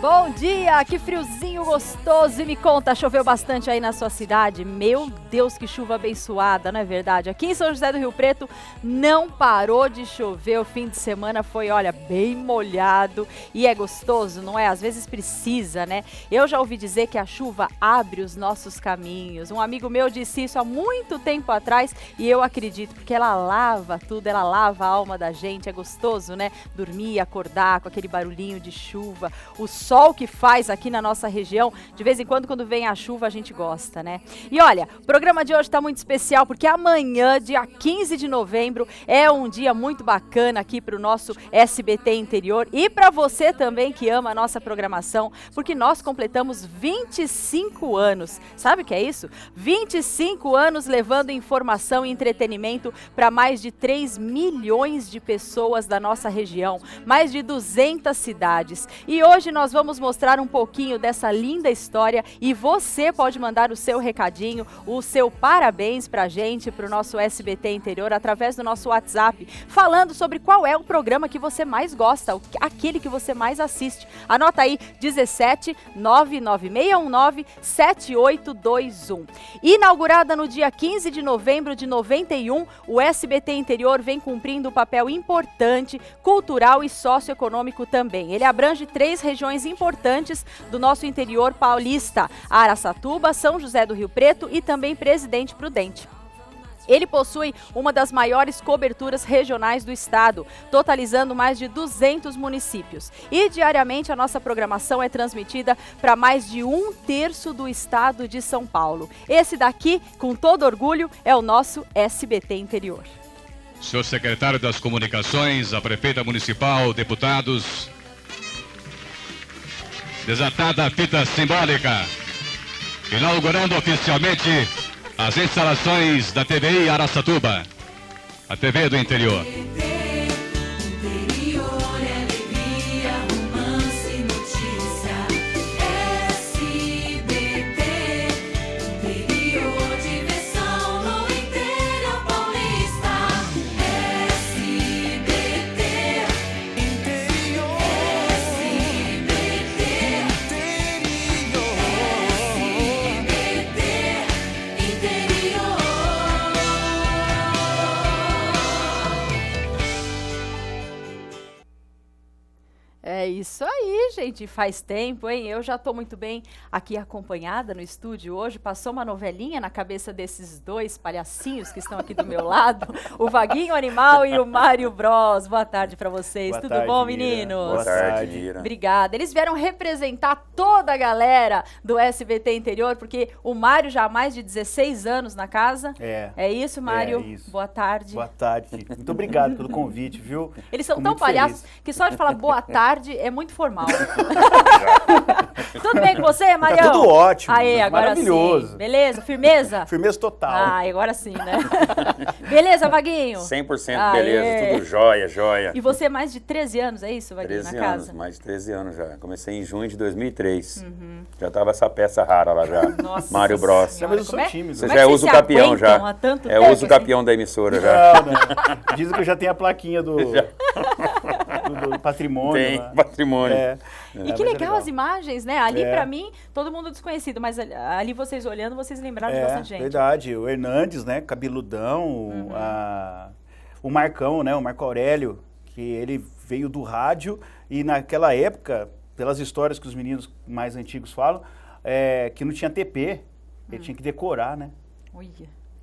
Bom dia, que friozinho gostoso. E me conta, choveu bastante aí na sua cidade? Meu Deus, que chuva abençoada, não é verdade? Aqui em São José do Rio Preto não parou de chover. O fim de semana foi, olha, bem molhado e é gostoso, não é? Às vezes precisa, né? Eu já ouvi dizer que a chuva abre os nossos caminhos. Um amigo meu disse isso há muito tempo atrás e eu acredito, porque ela lava tudo, ela lava a alma da gente. É gostoso, né? Dormir, acordar com aquele barulhinho de chuva, o sol sol que faz aqui na nossa região. De vez em quando, quando vem a chuva, a gente gosta, né? E olha, o programa de hoje está muito especial porque amanhã, dia 15 de novembro, é um dia muito bacana aqui para o nosso SBT Interior e para você também que ama a nossa programação, porque nós completamos 25 anos. Sabe o que é isso? 25 anos levando informação e entretenimento para mais de 3 milhões de pessoas da nossa região, mais de 200 cidades. E hoje nós vamos mostrar um pouquinho dessa linda história e você pode mandar o seu recadinho, o seu parabéns para a gente, para o nosso SBT Interior, através do nosso WhatsApp, falando sobre qual é o programa que você mais gosta, aquele que você mais assiste. Anota aí, 17 99619 7821. Inaugurada no dia 15 de novembro de 91, o SBT Interior vem cumprindo um papel importante, cultural e socioeconômico também. Ele abrange três regiões importantes do nosso interior paulista, Araçatuba, São José do Rio Preto e também Presidente Prudente. Ele possui uma das maiores coberturas regionais do estado, totalizando mais de 200 municípios. E diariamente a nossa programação é transmitida para mais de um terço do estado de São Paulo. Esse daqui, com todo orgulho, é o nosso SBT Interior. Senhor secretário das Comunicações, a prefeita municipal, deputados, Desatada a fita simbólica. Inaugurando oficialmente as instalações da TVI Araçatuba, a TV do interior. É isso aí, gente. Faz tempo, hein? Eu já estou muito bem aqui acompanhada no estúdio hoje. Passou uma novelinha na cabeça desses dois palhacinhos que estão aqui do meu lado, o Vaguinho Animal e o Mário Bros. Boa tarde para vocês. Boa Tudo tarde, bom, Mira. meninos? Boa tarde, Mira. Obrigada. Eles vieram representar toda a galera do SBT Interior, porque o Mário já há mais de 16 anos na casa. É. É isso, Mário? É isso. Boa tarde. Boa tarde. Muito obrigado pelo convite, viu? Eles são Fico tão palhaços feliz. que só de falar boa tarde é muito formal. tudo bem com você, Marião? Tá tudo ótimo. Aê, agora maravilhoso. sim. Beleza? Firmeza? Firmeza total. Ah, agora sim, né? Beleza, Vaguinho? 100% Aê. beleza, tudo jóia, jóia. E você mais de 13 anos, é isso, Vaguinho, 13 na anos, casa? mais de 13 anos já. Comecei em junho de 2003. Já tava essa peça rara lá já. Uhum. Nossa Mário Bros. Senhora, Mas eu sou é- tímido. Você já é que uso campeão já. há tanto É uso assim? campeão da emissora já. Não, não. Dizem que eu já tenho a plaquinha do, do, do patrimônio. Tem lá. patrimônio. É. E É, que mas é legal, as imagens, né? Ali, É. pra mim, todo mundo desconhecido, mas ali- vocês olhando, vocês lembraram de É, bastante gente. verdade. O Hernandes, né? Cabeludão, Uhum. a- o Marcão, né? O Marco Aurélio, que ele veio do rádio e naquela época, pelas histórias que os meninos mais antigos falam, é, que não tinha TP, ele tinha que decorar, né? Olha.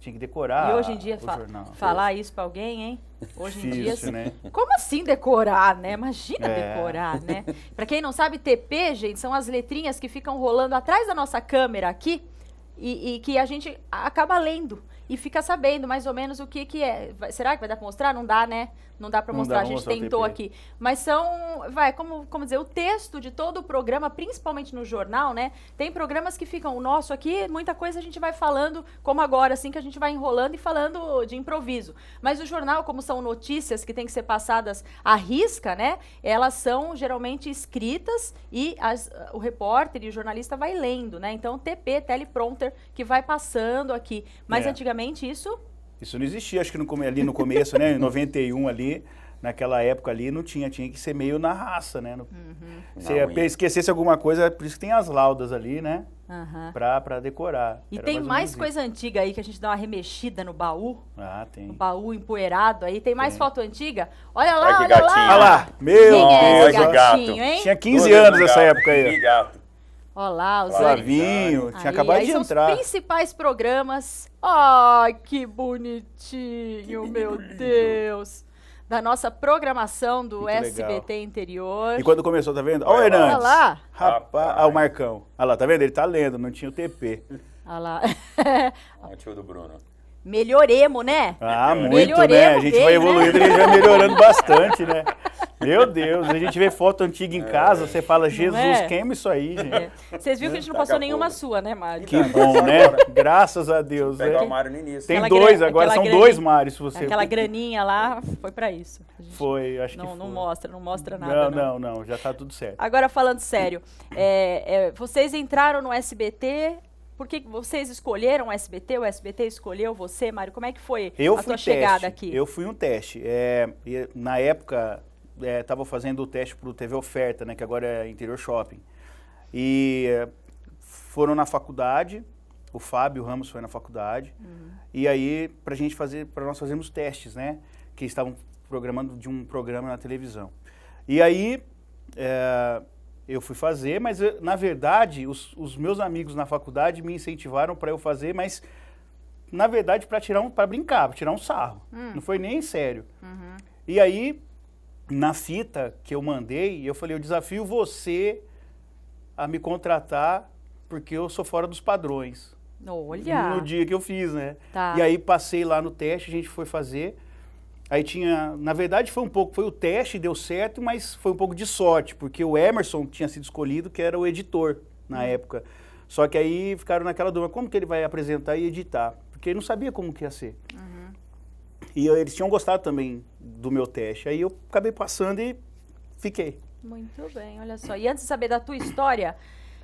Tinha que decorar. E hoje em dia, fa- jornal. falar isso pra alguém, hein? Hoje em dia, Difícil, né? Como assim decorar, né? Imagina É. decorar, né? Pra quem não sabe, TP, gente, são as letrinhas que ficam rolando atrás da nossa câmera aqui e, e que a gente acaba lendo e fica sabendo mais ou menos o que que é. Vai- será que vai dar pra mostrar? Não dá, né? Não dá Não mostrar, dá a gente tentou aqui. Mas são, vai, como, como dizer, o texto de todo o programa, principalmente no jornal, né? Tem programas que ficam, o nosso aqui, muita coisa a gente vai falando, como agora, assim, que a gente vai enrolando e falando de improviso. Mas o jornal, como são notícias que têm que ser passadas à risca, né? Elas são geralmente escritas e as- o repórter e o jornalista vai lendo, né? Então, TP, teleprompter, que vai passando aqui. Mas É. antigamente isso Isso não existia, acho que no ali no começo, né? Em 91 ali, naquela época ali não tinha, tinha que ser meio na raça, né? No, Se Não, esquecesse alguma coisa, é por isso que tem as laudas ali, né? Aham. Pra, pra decorar. E Era tem mais menos coisa antiga aí que a gente dá uma remexida no baú. Ah, No tem. baú empoeirado aí. Tem mais Tem. foto antiga? Olha lá, Olha que olha lá. Olha lá, meu Quem é Deus. que gatinho, gato. hein? Tinha 15 Todo anos nessa época que aí. gato. Olha lá, os Flavinho. Flavinho, tinha Aí, acabado aí de são entrar. os principais programas. Ai, que bonitinho, meu Deus. Da nossa programação do Muito SBT interior. E quando começou, tá vendo? Olha o. Hernandes. Olha lá. Rapaz, ah, o Marcão. Olha lá, tá vendo? Ele tá lendo, não tinha o TP. Olha lá. Olha o tio do Bruno. Melhoremos, né? Ah, muito, Melhoremos né? A gente bem, vai né? evoluindo, a gente vai melhorando bastante, né? Meu Deus, a gente vê foto antiga em casa, você fala, Jesus, é? queima isso aí, gente. É. Vocês viram que a gente não passou nenhuma pouco. sua, né, Mário? Que bom, né? Graças a Deus, Pegar né? o Mário no início. Tem Aquela dois, agora são aquela dois graninha- Mários, se você... Aquela graninha lá foi pra isso. Foi, acho não, que não foi. mostra, não mostra nada. Não, não, não, já tá tudo certo. Agora falando sério, é, é, vocês entraram no SBT. Por que vocês escolheram o SBT? O SBT escolheu você, Mário? Como é que foi Eu a fui tua chegada aqui? Eu fui um teste. É, na época, estava fazendo o teste para o TV Oferta, né, que agora é Interior Shopping. E é, foram na faculdade, o Fábio Ramos foi na faculdade. Uhum. E aí, para gente fazer, para nós fazermos testes, né, que estavam programando de um programa na televisão. E aí, é, eu fui fazer, mas eu- na verdade, os, os meus amigos na faculdade me incentivaram para eu fazer, mas na verdade para tirar um para brincar, para tirar um sarro. Hum. Não foi nem sério. Uhum. E aí na fita que eu mandei, eu falei, eu desafio você a me contratar porque eu sou fora dos padrões. Olha. No dia que eu fiz, né? Tá. E aí passei lá no teste, a gente foi fazer. Aí tinha, na verdade foi um pouco, foi o teste, deu certo, mas foi um pouco de sorte, porque o Emerson tinha sido escolhido, que era o editor na época. Só que aí ficaram naquela dúvida, como que ele vai apresentar e editar? Porque ele não sabia como que ia ser. E eles tinham gostado também do meu teste. Aí eu acabei passando e fiquei. Muito bem, olha só. E antes de saber da tua história,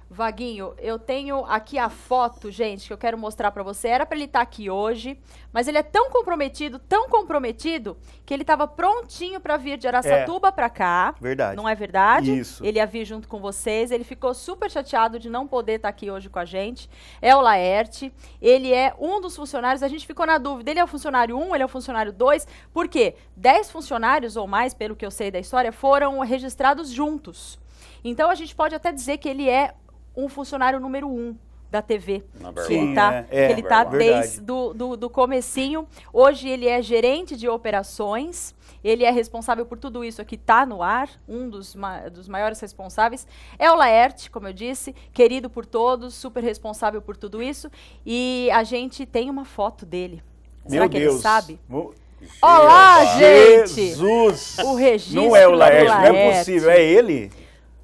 Vaguinho, eu tenho aqui a foto, gente, que eu quero mostrar pra você. Era pra ele estar aqui hoje, mas ele é tão comprometido, tão comprometido, que ele estava prontinho pra vir de Araçatuba pra cá. Verdade. Não é verdade? Isso. Ele ia vir junto com vocês. Ele ficou super chateado de não poder estar aqui hoje com a gente. É o Laerte. Ele é um dos funcionários. A gente ficou na dúvida. Ele é o funcionário 1, ele é o funcionário 2. Por quê? 10 funcionários ou mais, pelo que eu sei da história, foram registrados juntos. Então a gente pode até dizer que ele é um funcionário número 1 da TV. Number Que ele tá, É, que é, ele tá desde do, do, do comecinho. Hoje ele é gerente de operações. Ele é responsável por tudo isso aqui, tá no ar. Um dos, ma- dos maiores responsáveis é o Laerte, como eu disse, querido por todos, super responsável por tudo isso. E a gente tem uma foto dele. Será Meu que Deus. ele sabe? Vou- Olá, gente! Jesus! O registro Não é o do Laerte, não é Laerte. possível, é ele?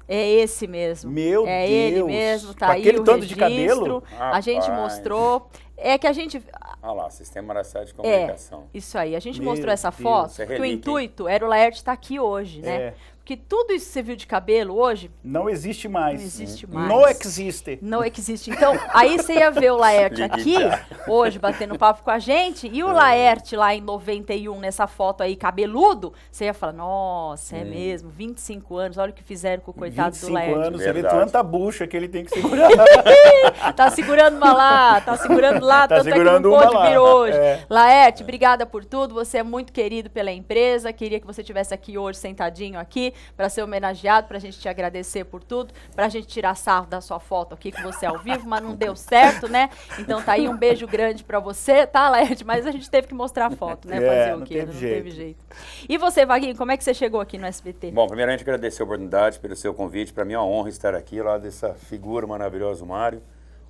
É esse mesmo. Meu é Deus. ele mesmo, tá Com aí aquele o tanto de registro. cabelo? A gente Rapaz. mostrou. É que a gente. Olha lá, Sistema Araçá de É, Comunicação. isso aí. A gente Meu mostrou essa Deus, foto, é que o intuito era o Laerte estar aqui hoje, né? É. Porque tudo isso que você viu de cabelo hoje Não existe mais. não existe mais. Não existe. Não existe. Então, aí você ia ver o Laerte aqui, hoje, batendo papo com a gente, e o Laerte lá em 91, nessa foto aí, cabeludo, você ia falar, nossa, é mesmo, 25 anos, olha o que fizeram com o coitado do 25 Laerte. anos, você vê Verdade. tanta bucha que ele tem que segurar. Tá segurando uma lá, tá segurando lá, Tá tanto segurando é que não pôde vir hoje. É. Laerte, obrigada por tudo, você é muito querido pela empresa, queria que você estivesse aqui hoje, sentadinho aqui, para ser homenageado, pra gente te agradecer por tudo, pra gente tirar sarro da sua foto aqui com você ao vivo, mas não deu certo, né? Então tá aí um beijo grande pra você, tá, Laerte? Mas a gente teve que mostrar a foto, né? É, Fazer o não quê? teve não jeito. teve jeito. E você, Vaguinho, como é que você chegou aqui no SBT? Bom, primeiramente agradecer a oportunidade pelo seu convite. Para mim é uma honra estar aqui, lá dessa figura maravilhosa, o Mário,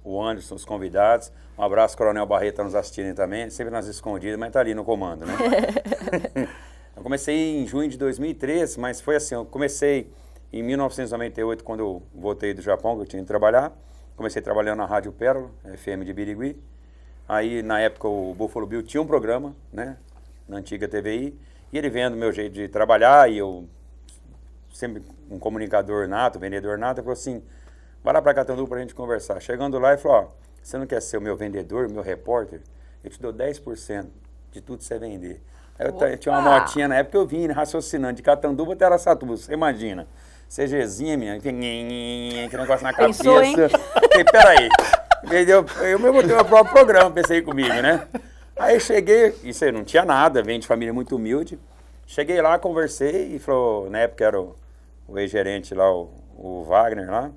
o Anderson, os convidados. Um abraço, Coronel Barreto, tá nos assistindo também. Sempre nas escondidas, mas tá ali no comando, né? eu comecei em junho de 2013, mas foi assim, eu comecei em 1998, quando eu voltei do Japão, que eu tinha que trabalhar. Comecei trabalhando na Rádio Pérola, FM de Birigui. Aí, na época, o Buffalo Bill tinha um programa, né? Na antiga TVI. E ele vendo meu jeito de trabalhar, e eu sempre um comunicador nato, vendedor nato, falou assim, vai lá para Catandu para a gente conversar. Chegando lá, ele falou, ó, você não quer ser o meu vendedor, meu repórter? Eu te dou 10% de tudo que você vender. Eu, eu tinha uma motinha na época, eu vim raciocinando de Catanduba até Araçatuba. Você imagina? CGzinha, menina, que negócio na cabeça. Pensou, hein? Falei, peraí. Entendeu? Eu mesmo botei meu próprio programa, pensei comigo, né? Aí cheguei, isso aí não tinha nada, vem de família muito humilde. Cheguei lá, conversei e falou, na época era o, o ex-gerente lá, o, o Wagner lá.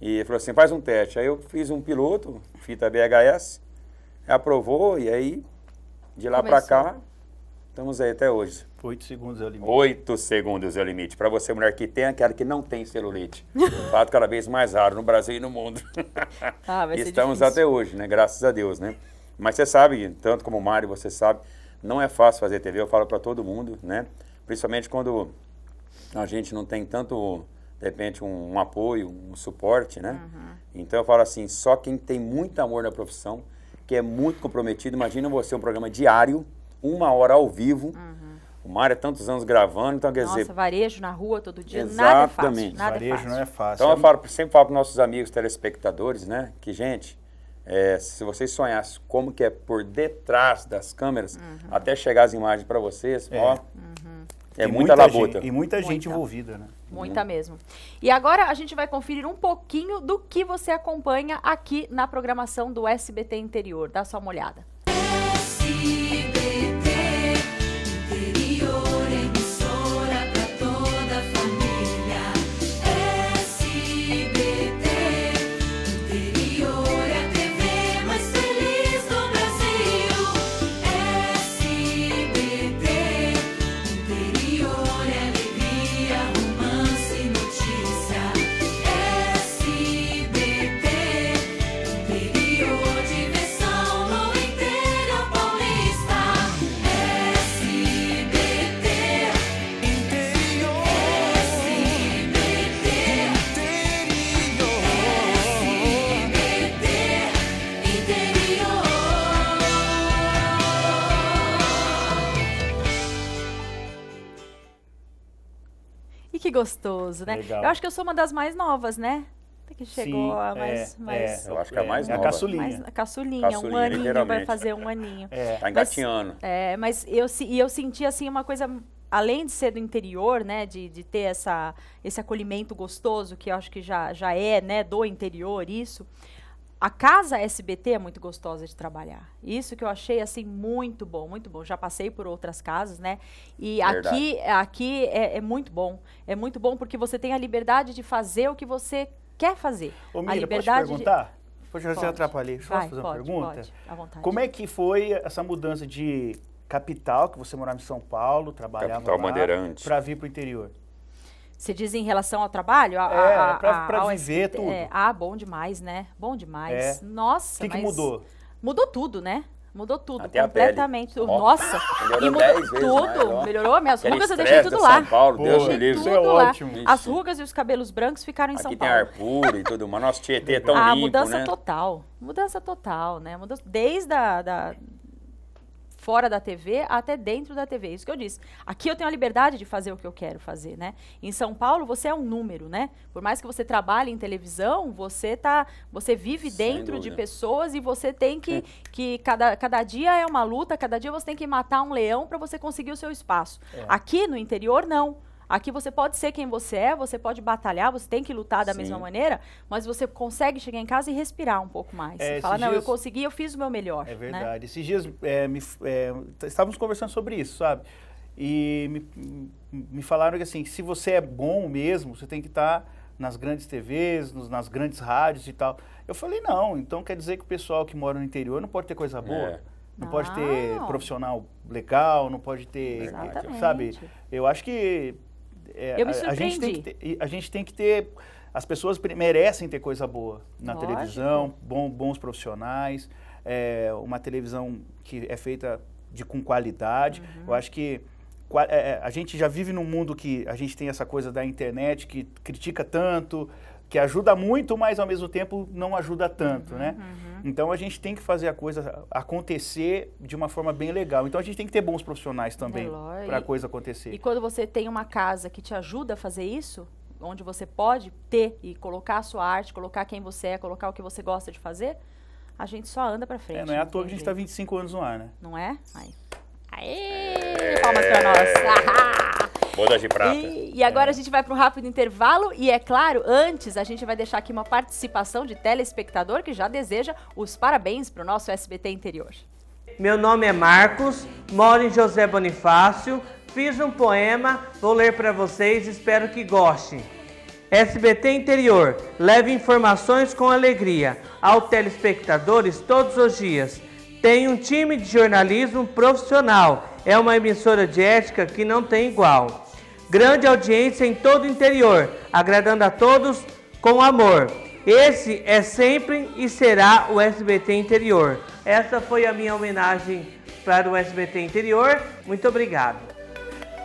E falou assim, faz um teste. Aí eu fiz um piloto, fita BHS, aprovou e aí de lá pra Começou. cá estamos aí até hoje. Oito segundos é o limite. Oito segundos é o limite. Para você, mulher que tem, aquela que não tem celulite. Fato cada vez mais raro no Brasil e no mundo. Ah, vai estamos difícil. até hoje, né? Graças a Deus, né? Mas você sabe, tanto como o Mário, você sabe, não é fácil fazer TV, eu falo para todo mundo, né? Principalmente quando a gente não tem tanto, de repente, um, um apoio, um suporte, né? Uhum. Então eu falo assim, só quem tem muito amor na profissão, que é muito comprometido, imagina você um programa diário, uma hora ao vivo, o Mário é tantos anos gravando, então quer Uhum. Nossa, dizer, varejo na rua todo dia, nada é fácil. Exatamente. Nada é Varejo fácil. não é fácil. então eu falo, sempre falo para nossos amigos telespectadores, né, que gente, é, se vocês sonhassem como que é por detrás das câmeras, Uhum. até chegar as imagens para vocês, É. ó, Uhum. é E muita, labuta. gente- e muita gente Muita. envolvida, né? Muita mesmo. E agora a gente vai conferir um pouquinho do que você acompanha aqui na programação do SBT Interior. Dá só uma olhada. Gostoso, né? Legal. Eu acho que eu sou uma das mais novas, né? Que chegou Sim, a é, mais. mais, Eu acho que é a mais é a nova. caçulinha. mais a caçulinha, um Caçulinha, aninho, vai fazer um aninho. É. Tá engatinhando. É, mas eu, se- e eu senti assim uma coisa, além de ser do interior, né, de, de ter essa, esse acolhimento gostoso, que eu acho que já, já é, né, do interior, isso. A casa SBT é muito gostosa de trabalhar. Isso que eu achei assim muito bom, muito bom. Já passei por outras casas, né? E Verdade. aqui, aqui é, é muito bom. É muito bom porque você tem a liberdade de fazer o que você quer fazer. Ô, a Mira, posso te liberdade de- perguntar? Poxa, você Pode. atrapalhei. Deixa eu fazer pode, uma pergunta. pode, à vontade. Como é que foi essa mudança de capital, que você morava em São Paulo, trabalhava Capital lá, para vir para o interior? Você diz em relação ao trabalho? A, É, a- a- pra- a- pra ao viver tudo. É, ah, bom demais, né? Bom demais. É. Nossa, O que, que mas mudou? Mudou tudo, né? Mudou tudo, Até a pele. completamente. Ó, Nossa, melhorou e mudou 10 vezes tudo. mais, melhorou, minhas Aquele rugas eu deixei tudo de lá. São Paulo, Pô, Deus me Deixei livre. isso é tudo lá. ótimo. As Isso. rugas e os cabelos brancos ficaram em São Aqui tem Paulo. ar puro e tudo, mas nosso Tietê é tão ah, limpo, mudança né? total. Mudança total, né? Mudança desde a, da, fora da TV até dentro da TV. Isso que eu disse. Aqui eu tenho a liberdade de fazer o que eu quero fazer, né? Em São Paulo você é um número, né? Por mais que você trabalhe em televisão, você tá, você vive Sem dentro de pessoas e você tem que que cada, cada dia é uma luta, cada dia você tem que matar um leão para você conseguir o seu espaço. É. Aqui no interior não. Aqui você pode ser quem você é, você pode batalhar, você tem que lutar da Sim. mesma maneira, mas você consegue chegar em casa e respirar um pouco mais. É, Você fala, esses não, eu dias- consegui, eu fiz o meu melhor. É né? verdade. Esses dias é, me é, estávamos conversando sobre isso, sabe? E me, me falaram que assim, se você é bom mesmo, você tem que estar nas grandes TVs, nos- nas grandes rádios e tal. Eu falei, não, então quer dizer que o pessoal que mora no interior não pode ter coisa boa? É. Não pode ter Não. profissional legal, não pode ter, Exatamente. sabe? Eu acho que é, Eu me a, a gente tem que surpreendi. ter, a gente tem que ter as pessoas merecem ter coisa boa na Lógico. televisão, bom- bons profissionais, é, uma televisão que é feita de com qualidade. Uhum. Eu acho que é, é, a gente já vive num mundo que a gente tem essa coisa da internet que critica tanto, que ajuda muito, mas ao mesmo tempo não ajuda tanto, Uhum, né? Então a gente tem que fazer a coisa acontecer de uma forma bem legal. Então a gente tem que ter bons profissionais também É para a coisa acontecer. E quando você tem uma casa que te ajuda a fazer isso, onde você pode ter e colocar a sua arte, colocar quem você é, colocar o que você gosta de fazer, a gente só anda pra frente. É, não é à toa que a gente está jeito. 25 anos no ar, né? Não é? Aí. Ê, palmas pra nós. Bodas de prata. E, e agora a gente vai para um rápido intervalo e é claro, antes a gente vai deixar aqui uma participação de telespectador que já deseja os parabéns para o nosso SBT Interior. Meu nome é Marcos, moro em José Bonifácio, fiz um poema, vou ler para vocês, espero que gostem. SBT Interior, leve informações com alegria aos telespectadores todos os dias. Tem um time de jornalismo profissional, é uma emissora de ética que não tem igual. Grande audiência em todo o interior, agradando a todos com amor. Esse é sempre e será o SBT Interior. Essa foi a minha homenagem para o SBT Interior. Muito obrigado.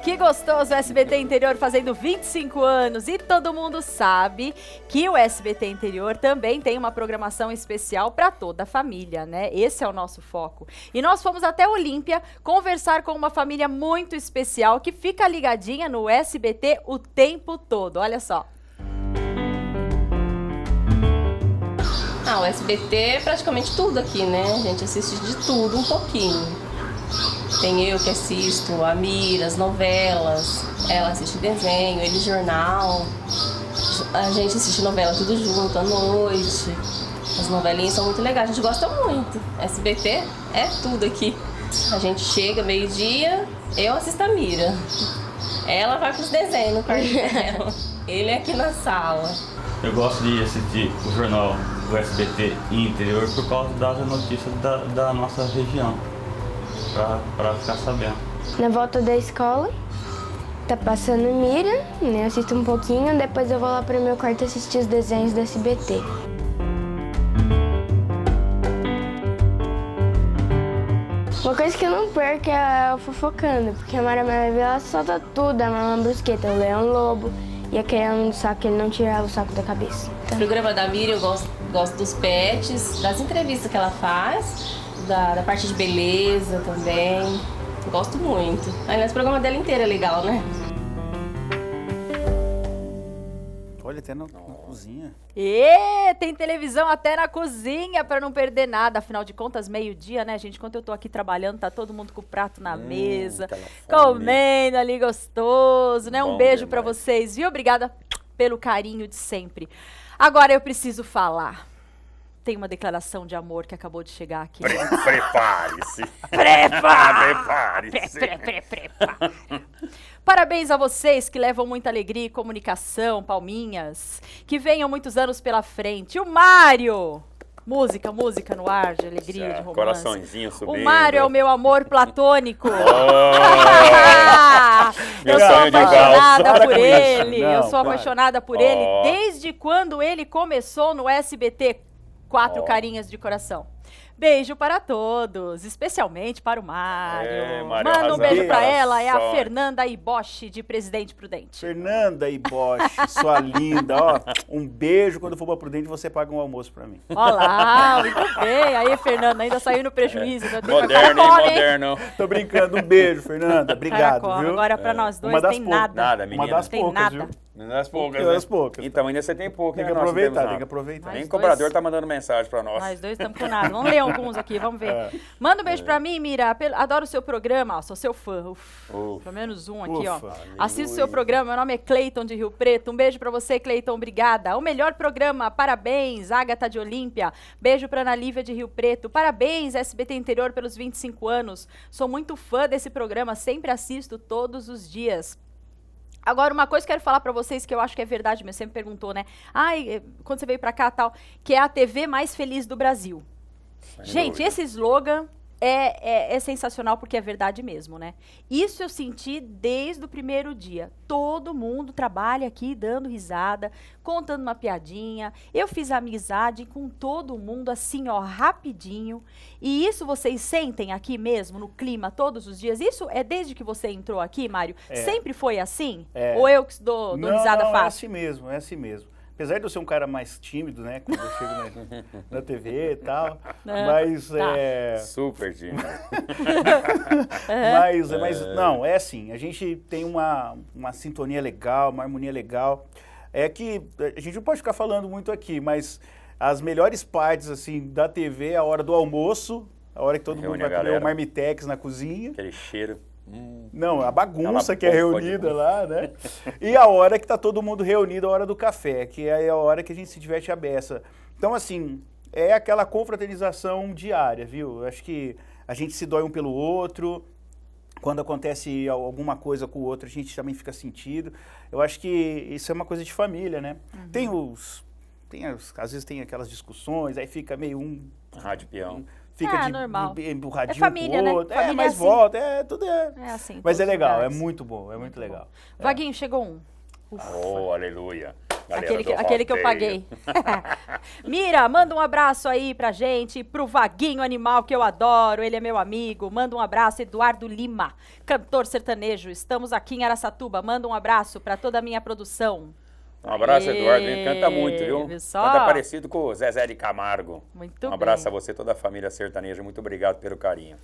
Que gostoso o SBT Interior fazendo 25 anos e todo mundo sabe que o SBT Interior também tem uma programação especial para toda a família, né? Esse é o nosso foco. E nós fomos até Olímpia conversar com uma família muito especial que fica ligadinha no SBT o tempo todo. Olha só. Ah, o SBT é praticamente tudo aqui, né? A gente assiste de tudo um pouquinho. Tem eu que assisto a Mira, as novelas, ela assiste desenho, ele jornal. A gente assiste novela tudo junto à noite. As novelinhas são muito legais, a gente gosta muito. SBT é tudo aqui. A gente chega meio-dia, eu assisto a Mira. Ela vai pros desenhos no quarto dela. Ele é aqui na sala. Eu gosto de assistir o jornal do SBT interior por causa das notícias da, da nossa região, para ficar sabendo. Na volta da escola, tá passando mira, né? Assisto um pouquinho, depois eu vou lá pro meu quarto assistir os desenhos do SBT. Uma coisa que eu não perco é o fofocando, porque a Mara Maravilha ela solta tudo, a Mamãe Brusqueta, o Leão Lobo, e aquele homem do saco, ele não tirava o saco da cabeça. O Então, programa da Miriam eu gosto, gosto dos pets, das entrevistas que ela faz, da, da parte de beleza também. Gosto muito. Aliás, o programa dela inteiro é legal, né? Olha, até na, na cozinha. E tem televisão até na cozinha para não perder nada. Afinal de contas, meio-dia, né, gente? Enquanto eu tô aqui trabalhando, tá todo mundo com o prato na mesa, aquela fome. comendo ali gostoso, né? Um Bom beijo para vocês, viu? Obrigada pelo carinho de sempre. Agora eu preciso falar. Tem uma declaração de amor que acabou de chegar aqui. Pre- Prepare-se. Prepare-se. Pre- pre- prepara. Parabéns a vocês que levam muita alegria e comunicação, palminhas. Que venham muitos anos pela frente. O Mário! Música, música no ar, de alegria, de Certo, romance. coraçõezinho subindo. O Mário é o meu amor platônico. Oh! eu sou de apaixonada por ele. eu sou apaixonada por ele desde quando ele começou no SBT. Quatro Ó. carinhas de coração. Beijo para todos, especialmente para o Mário. É, Mário Manda um beijo para ela, é a. Fernanda Iboche, de Presidente Prudente. Fernanda e Bosch, sua linda, ó. Um beijo. Quando for pra Prudente, você paga um almoço pra mim. Olá, muito bem. Aí, Fernanda, ainda saiu no prejuízo. tem Moderno, hein? Moderno. Tô brincando. Um beijo, Fernanda. Obrigado, Caracol. viu? Agora, para nós dois, Uma tem poucas. nada. Nada, Uma menina. das Tem poucas, nada. viu? Das poucas, Das né? poucas. Então ainda você tem pouco, Tem né? que aproveitar, tem que aproveitar. Nem cobrador tá mandando mensagem pra nós. Nós dois estamos com nada. Vamos ler alguns aqui, vamos ver. Manda um beijo pra mim, Mira. Adoro o seu programa. Ó, sou seu fã. Uf. Uf. Pelo menos um aqui, Ufa. ó. Assisto o seu programa. Meu nome é Cleiton de Rio Preto. Um beijo pra você, Cleiton. Obrigada. O melhor programa. Parabéns, Agatha de Olímpia. Beijo pra Ana Lívia de Rio Preto. Parabéns, SBT Interior, pelos 25 anos. Sou muito fã desse programa. Sempre assisto todos os dias. Agora, uma coisa que eu quero falar pra vocês que eu acho que é verdade, mas sempre perguntou, né? Ai, eh, quando você veio pra cá tal, que é a TV mais feliz do Brasil. Gente, dúvida. esse slogan é, é, é sensacional porque é verdade mesmo, né? Isso eu senti desde o primeiro dia. Todo mundo trabalha aqui dando risada, contando uma piadinha. Eu fiz amizade com todo mundo assim, ó, rapidinho. E isso vocês sentem aqui mesmo, no clima, todos os dias? Isso é desde que você entrou aqui, Mário? Sempre foi assim? É. Ou eu que dou, dou não, risada não, é fácil? assim mesmo, é assim mesmo. Apesar de eu ser um cara mais tímido, né? Quando eu chego na, na TV e tal. É, Mas tá. é. Super, tímido. Mas, mas não, é assim, a gente tem uma, uma sintonia legal, uma harmonia legal. É que a gente não pode ficar falando muito aqui, mas as melhores partes assim da TV é a hora do almoço A hora que todo Reúne mundo vai comer o marmitex na cozinha. Aquele cheiro. Hum, Não, a bagunça que é reunida lá, né? E a hora que tá todo mundo reunido, a hora do café, que é a hora que a gente se diverte a beça. Então, assim, é aquela confraternização diária, viu? Eu acho que a gente se dói um pelo outro. Quando acontece al- alguma coisa com o outro, a gente também fica sentido. Eu acho que isso é uma coisa de família, né? Tem os. Tem as- às vezes tem aquelas discussões, aí fica meio um rádio peão. Fica Ah, de normal. em- emburradinho É família, com o né? outro. Família é, é mas assim. volta, é tudo é. É assim. Mas é legal, lugares. é muito bom, é muito legal. Vaguinho, chegou um. Oh, aleluia. Galera Aquele que, aquele que eu paguei. Mira, manda um abraço aí pra gente, pro Vaguinho Animal, que eu adoro, ele é meu amigo. Manda um abraço, Eduardo Lima, cantor sertanejo. Estamos aqui em Araçatuba. Manda um abraço pra toda a minha produção. Um abraço, Aê, Eduardo. Ele canta muito, viu? Canta parecido com o Zezé de Camargo. Muito um abraço bem. a você, toda a família sertaneja. Muito obrigado pelo carinho.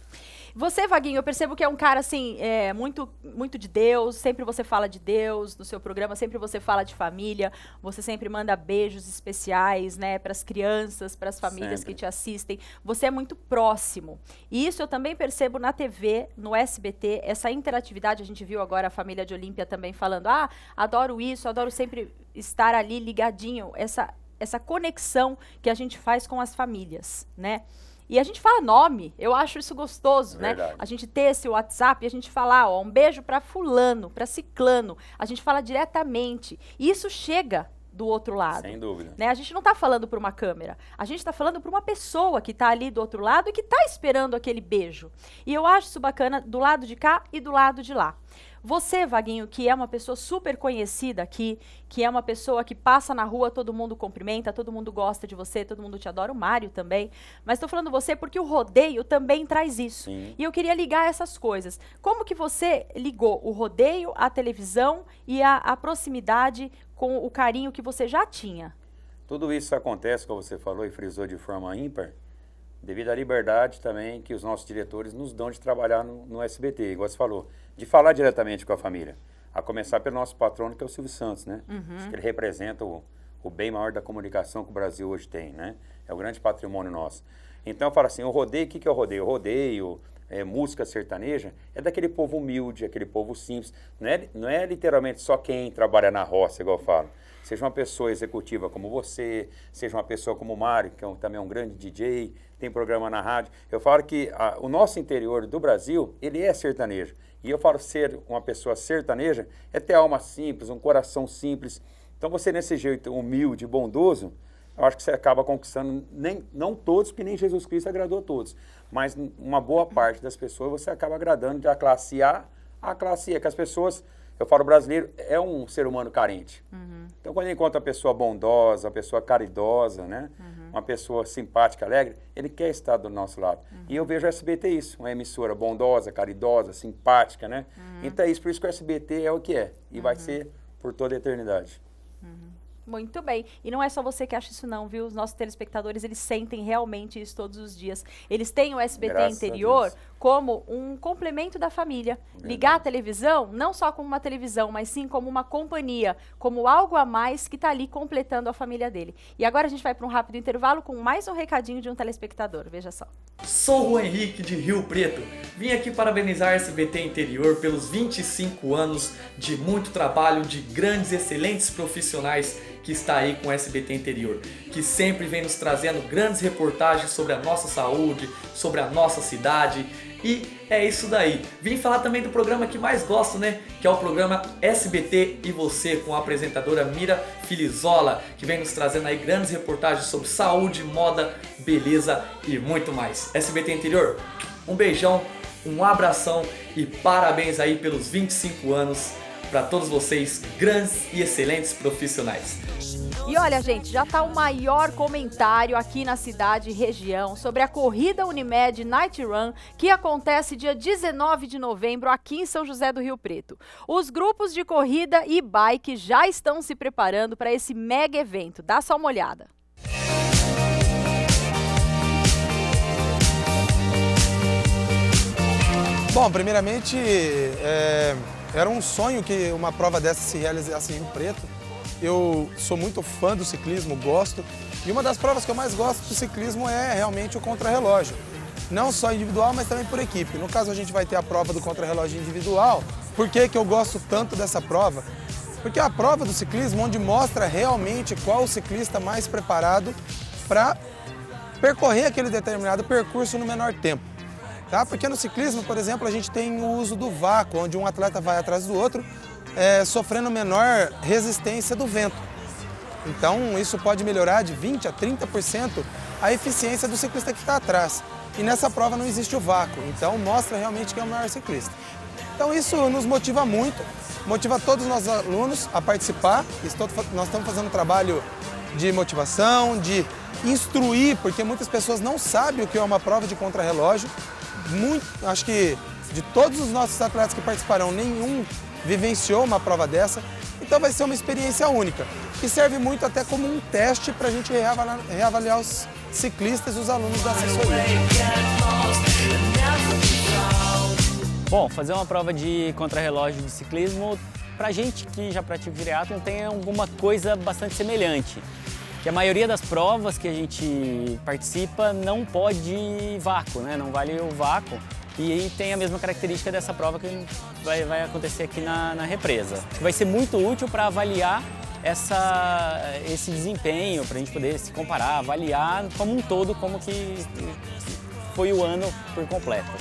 Você, Vaguinho, eu percebo que é um cara, assim, é, muito, muito de Deus. Sempre você fala de Deus no seu programa, sempre você fala de família. Você sempre manda beijos especiais, né, para as crianças, para as famílias Sempre. que te assistem. Você é muito próximo. E isso eu também percebo na TV, no SBT, essa interatividade. A gente viu agora a família de Olímpia também falando: ah, adoro isso, adoro sempre estar ali ligadinho. Essa, essa conexão que a gente faz com as famílias, né? E a gente fala nome, eu acho isso gostoso, né? A gente ter esse WhatsApp e a gente falar, ó, um beijo para fulano, para ciclano. A gente fala diretamente. E isso chega do outro lado. Sem dúvida. Né? A gente não está falando para uma câmera, a gente está falando para uma pessoa que está ali do outro lado e que está esperando aquele beijo. E eu acho isso bacana do lado de cá e do lado de lá. Você, Vaguinho, que é uma pessoa super conhecida aqui, que é uma pessoa que passa na rua, todo mundo cumprimenta, todo mundo gosta de você, todo mundo te adora, o Mário também. Mas estou falando você porque o rodeio também traz isso. Sim. E eu queria ligar essas coisas. Como que você ligou o rodeio, a televisão e a, a proximidade com o carinho que você já tinha? Tudo isso acontece, como você falou e frisou de forma ímpar, devido à liberdade também que os nossos diretores nos dão de trabalhar no, no SBT, igual você falou, de falar diretamente com a família. A começar pelo nosso patrono, que é o Silvio Santos, né? Acho que ele representa o, o bem maior da comunicação que o Brasil hoje tem, né? É o grande patrimônio nosso. Então, eu falo assim, o rodeio, o que, que é o rodeio? O rodeio, é, música sertaneja, é daquele povo humilde, aquele povo simples. Não é, não é literalmente só quem trabalha na roça, igual eu falo. Seja uma pessoa executiva como você, seja uma pessoa como o Mário, que é um- também é um grande DJ, tem programa na rádio. Eu falo que a- o nosso interior do Brasil, ele é sertanejo. E eu falo ser uma pessoa sertaneja é ter alma simples, um coração simples. Então você nesse jeito humilde, bondoso, eu acho que você acaba conquistando, nem, não todos, porque nem Jesus Cristo agradou todos, mas uma boa parte das pessoas você acaba agradando da classe A à classe E, que as pessoas, eu falo brasileiro, é um ser humano carente. Então quando ele encontra uma pessoa bondosa, uma pessoa caridosa, né? uma pessoa simpática, alegre, ele quer estar do nosso lado. E eu vejo o SBT isso, uma emissora bondosa, caridosa, simpática, né? Então é isso, por isso que o SBT é o que é, e vai ser por toda a eternidade. Muito bem. E não é só você que acha isso não, viu? Os nossos telespectadores, eles sentem realmente isso todos os dias. Eles têm o SBT Graças interior. Como um complemento da família. Ligar a televisão, não só como uma televisão, mas sim como uma companhia, como algo a mais que está ali completando a família dele. E agora a gente vai para um rápido intervalo com mais um recadinho de um telespectador. Veja só. Sou o Henrique de Rio Preto. Vim aqui parabenizar a SBT Interior pelos 25 anos de muito trabalho, de grandes, excelentes profissionais que está aí com o SBT Interior, que sempre vem nos trazendo grandes reportagens sobre a nossa saúde, sobre a nossa cidade. E é isso daí. Vim falar também do programa que mais gosto, né? Que é o programa SBT e Você, com a apresentadora Mira Filizola, que vem nos trazendo aí grandes reportagens sobre saúde, moda, beleza e muito mais. SBT Interior, um beijão, um abração e parabéns aí pelos 25 anos para todos vocês, grandes e excelentes profissionais. E olha, gente, já tá o maior comentário aqui na cidade e região sobre a corrida Unimed Night Run, que acontece dia 19 de novembro aqui em São José do Rio Preto. Os grupos de corrida e bike já estão se preparando para esse mega evento. Dá só uma olhada. Bom, primeiramente, é, era um sonho que uma prova dessa se realizasse em Rio Preto. Eu sou muito fã do ciclismo, gosto. E uma das provas que eu mais gosto do ciclismo é realmente o contrarrelógio. não só individual, mas também por equipe. No caso, a gente vai ter a prova do contrarrelógio individual. Por que, que eu gosto tanto dessa prova? Porque é a prova do ciclismo onde mostra realmente qual o ciclista mais preparado para percorrer aquele determinado percurso no menor tempo. Tá? Porque no ciclismo, por exemplo, a gente tem o uso do vácuo, onde um atleta vai atrás do outro, é, sofrendo menor resistência do vento. Então, isso pode melhorar de 20% a 30% a eficiência do ciclista que está atrás. E nessa prova não existe o vácuo, então mostra realmente quem é o maior ciclista. Então, isso nos motiva muito, motiva todos os nossos alunos a participar. Estou- nós estamos fazendo um trabalho de motivação, de instruir, porque muitas pessoas não sabem o que é uma prova de contrarrelógio. Muito, acho que de todos os nossos atletas que participarão, nenhum vivenciou uma prova dessa. Então vai ser uma experiência única, que serve muito até como um teste para a gente reavaliar, reavaliar os ciclistas e os alunos da assessoria. Bom, fazer uma prova de contrarrelógio de ciclismo, pra gente que já pratica o triatlon, tem alguma coisa bastante semelhante. Que a maioria das provas que a gente participa não pode vácuo, né? Não vale o vácuo. E tem a mesma característica dessa prova que vai, vai acontecer aqui na, na represa. Vai ser muito útil para avaliar essa, esse desempenho, para a gente poder se comparar, avaliar como um todo como que foi o ano por completo.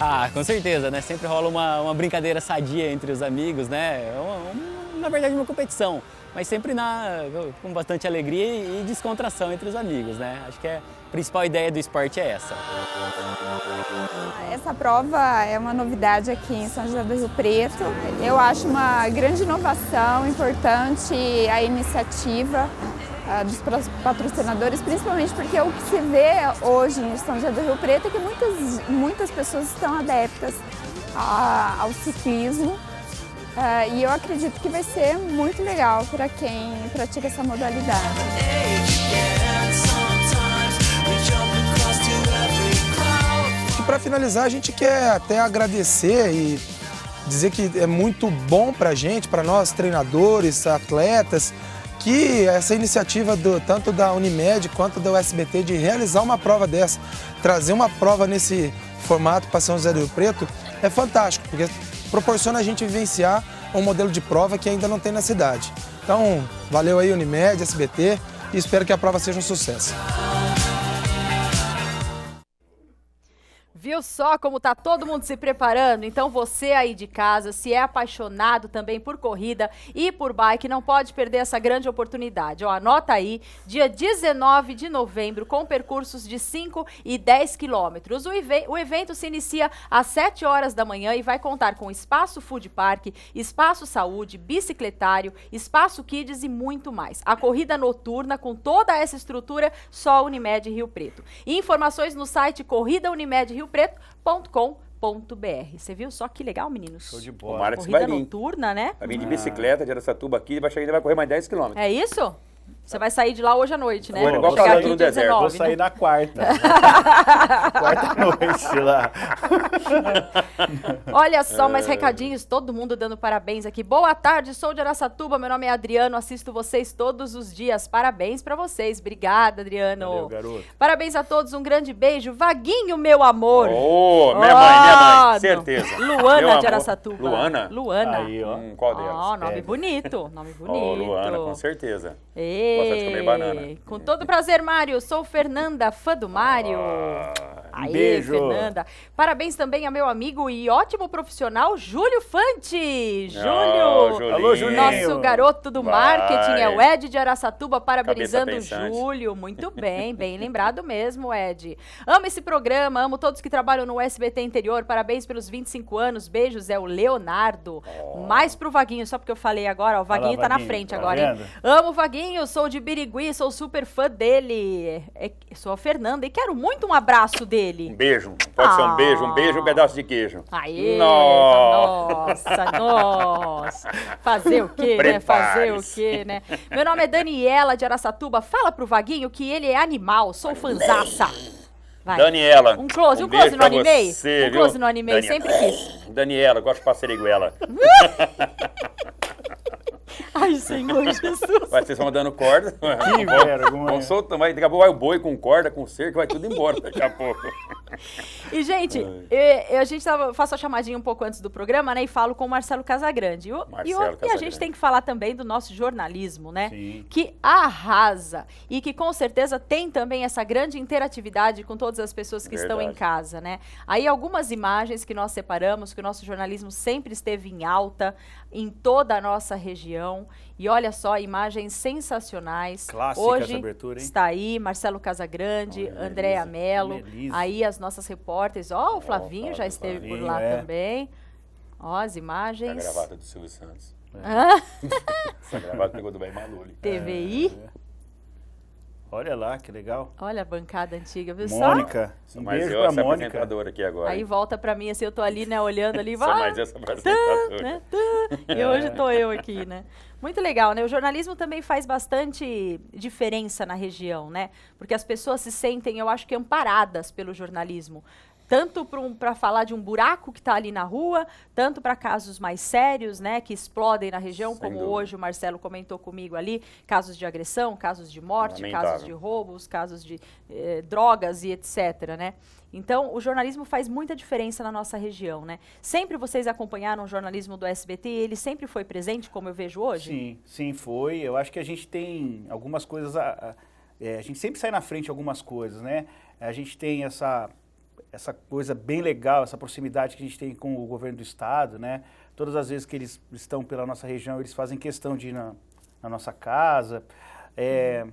Ah, com certeza, né? Sempre rola uma, uma brincadeira sadia entre os amigos, né? É um- na verdade, uma competição, mas sempre na, com bastante alegria e descontração entre os amigos, né? Acho que é, a principal ideia do esporte é essa. Essa prova é uma novidade aqui em São José do Rio Preto. Eu acho uma grande inovação, importante a iniciativa ah, dos patrocinadores, principalmente porque o que se vê hoje em São José do Rio Preto é que muitas, muitas pessoas estão adeptas ao ciclismo. Ah, e eu acredito que vai ser muito legal para quem pratica essa modalidade. E para finalizar, a gente quer até agradecer e dizer que é muito bom para a gente, para nós treinadores, atletas, que essa iniciativa do, tanto da Unimed quanto da USBT de realizar uma prova dessa, trazer uma prova nesse formato para São José do Rio Preto, é fantástico, porque proporciona a gente vivenciar um modelo de prova que ainda não tem na cidade. Então, valeu aí Unimed, SBT e espero que a prova seja um sucesso. Viu só como tá todo mundo se preparando? Então você aí de casa, se é apaixonado também por corrida e por bike, não pode perder essa grande oportunidade. Ó, anota aí, dia 19 de novembro, com percursos de 5 e 10 quilômetros. O, eve- o evento se inicia às 7 horas da manhã e vai contar com espaço food park, espaço saúde, bicicletário, espaço kids e muito mais. A corrida noturna com toda essa estrutura, só Unimed Rio Preto. Informações no site corridaunimedriopreto.com.br. Você viu só que legal, meninos? Show de Tomara que você Corrida vai vir. noturna, né? Vai vir de bicicleta de Aracatuba aqui, vai chegar ainda vai correr mais 10 km. É isso? Você vai sair de lá hoje à noite, né? Vou, igual Chegar aqui no dia deserto. 19, Vou sair né? na quarta. quarta noite lá. Olha só, mais recadinhos, todo mundo dando parabéns aqui. Boa tarde, sou de Araçatuba, meu nome é Adriano, assisto vocês todos os dias. Parabéns pra vocês. Obrigada, Adriano. Valeu, garoto. Parabéns a todos, um grande beijo. Vaguinho, meu amor. Ô, minha mãe, minha mãe, certeza. Luana Meu de. Araçatuba. Luana? Luana. Aí, ó. Hum, qual delas? Ó, nome É. bonito, nome bonito. Ó, Luana, com certeza. Ê, De comer banana. Com todo prazer, Mário. Sou Fernanda, fã do Mário. Aê, beijo. Fernanda. Parabéns também a meu amigo e ótimo profissional, Júlio Fante. Júlio. Julinho. Alô, Julinho. Nosso garoto do Vai. marketing é o Ed de Araçatuba, parabenizando o. Júlio. Muito bem, bem lembrado mesmo, Ed. Amo esse programa, amo todos que trabalham no SBT Interior. Parabéns pelos 25 anos. Beijos, é o Leonardo. Mais pro Vaguinho, só porque eu falei agora, ó, o Vaguinho tá na Vaguinho, frente tá agora, hein? vendo? Amo o Vaguinho, sou de Birigui, sou super fã dele. É- sou a Fernanda e quero muito um abraço Um dele. beijo. Pode ser um Ah. beijo, um beijo e um pedaço de queijo. Aê, Nossa. nossa, nossa. Fazer o quê, né? Fazer o quê, né? Meu nome é Daniela de Araçatuba. Fala pro Vaguinho que ele é animal, sou fanzaça. Vai. Daniela. Um close, um, beijo close no anime? Você, um viu? close no anime, Daniela. sempre quis. Daniela, gosto de passeriguela. Ai, Senhor Jesus. Vai, vocês vão dando corda. Que vergonha. Vão soltando, vai, daqui a pouco vai o boi com corda, com cerco, vai tudo embora daqui a pouco. E, gente, e- e a gente tava, faço a chamadinha um pouco antes do programa, né? E falo com o Marcelo Casagrande. E, o- e, Marcelo o- e a gente Casagrande. tem que falar também do nosso jornalismo, né? Sim. Que arrasa. E que com certeza tem também essa grande interatividade com todas as pessoas que estão em Verdade. casa, né? Aí algumas imagens que nós separamos, que o nosso jornalismo sempre esteve em alta em toda a nossa região. E olha só, imagens sensacionais. Clássica Hoje essa abertura, hein? está aí Marcelo Casagrande, Olha, Andréa Mello, aí as nossas repórteres. Ó, o Flavinho já Flávio, esteve por Flavinho, lá é. também. Ó, as Tá imagens. gravata do Silvio Santos. Ah, Essa gravata pegou do bem Maluli. TVI. Olha lá, que legal. Olha a bancada antiga, viu Mônica. Sou Um mais beijo eu pra essa Mônica. apresentadora aqui só? agora. Aí hein? volta pra mim, assim, eu tô ali, né, olhando ali, vai. mais essa Tã, apresentadora. né, tã. E hoje tô eu aqui, né? Muito legal, né? O jornalismo também faz bastante diferença na região, né? Porque as pessoas se sentem, eu acho que amparadas pelo jornalismo. Tanto para falar de um buraco que está ali na rua, tanto para casos mais sérios, né, que explodem na região, Sem como dúvida. hoje o Marcelo comentou comigo ali, casos de agressão, casos de morte, casos Lamentável. de roubos, casos de eh, drogas e etc, né? Então, o jornalismo faz muita diferença na nossa região, né? Sempre vocês acompanharam o jornalismo do SBT ele sempre foi presente, como eu vejo hoje? Sim, sim, foi. Eu acho que a gente tem algumas coisas. A, a- é, a gente sempre sai na frente algumas coisas, né? A gente tem essa, essa coisa bem legal, essa proximidade que a gente tem com o governo do estado, né? Todas as vezes que eles estão pela nossa região, eles fazem questão de ir na, na nossa casa. É,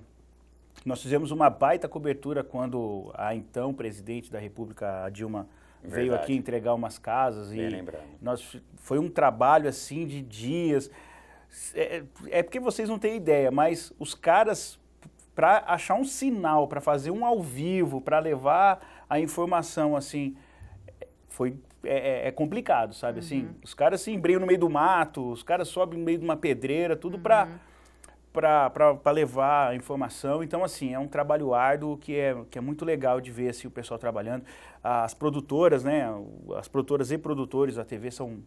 Nós fizemos uma baita cobertura quando a então presidente da República, Dilma, veio Verdade. aqui entregar umas casas Bem e lembrado. nós foi um trabalho assim de dias. É, é porque vocês não têm ideia, mas os caras para achar um sinal, para fazer um ao vivo, para levar a informação assim, foi é, é- é complicado, sabe assim? Os caras se embreiam no meio do mato, os caras sobem no meio de uma pedreira, tudo para para levar a informação. Então, assim, é um trabalho árduo que é, que é muito legal de ver assim, o pessoal trabalhando. As produtoras, né? As produtoras e produtores da TV são,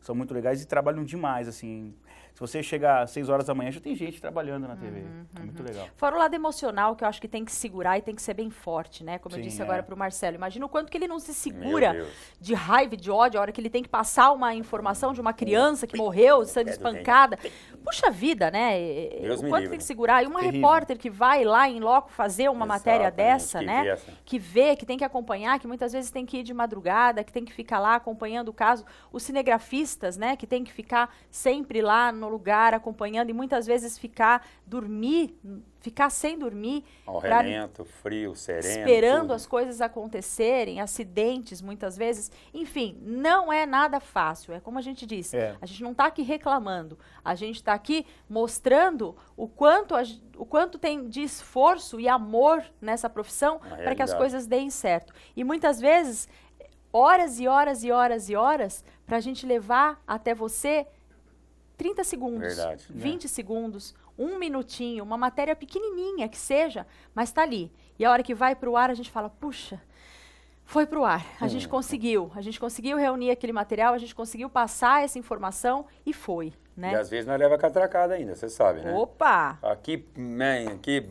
são muito legais e trabalham demais, assim. Se você chegar às 6 horas da manhã, já tem gente trabalhando na TV. É muito legal. Fora o lado emocional, que eu acho que tem que segurar e tem que ser bem forte, né? Como eu Sim, disse é. agora pro Marcelo. Imagina o quanto que ele não se segura de raiva de ódio a hora que ele tem que passar uma informação de uma criança que morreu sendo espancada. Puxa vida, né? Deus o quanto tem que segurar. E uma Terrível. repórter que vai lá em loco fazer uma matéria dessa, que né? vê essa. Que vê, que tem que acompanhar, que muitas vezes tem que ir de madrugada, que tem que ficar lá acompanhando o caso. Os cinegrafistas, né? Que tem que ficar sempre lá no lugar acompanhando e muitas vezes ficar, dormir, ficar sem dormir. Ao pra- relento, frio, sereno. esperando tudo. as coisas acontecerem, acidentes muitas vezes. Enfim, não é nada fácil. É como a gente disse, É. a gente não está aqui reclamando. A gente está aqui mostrando o quanto, a o quanto tem de esforço e amor nessa profissão para que as coisas deem certo. E muitas vezes, horas e horas e horas e horas para a gente levar até você 30 segundos, Verdade. 20 segundos, um minutinho, uma matéria pequenininha que seja, mas está ali. E a hora que vai para o ar, a gente fala, puxa, foi para o ar. A Hum. gente conseguiu. A gente conseguiu reunir aquele material, a gente conseguiu passar essa informação e foi, né? E às vezes nós leva catracada ainda, você sabe, né? Opa! Aqui, man, que...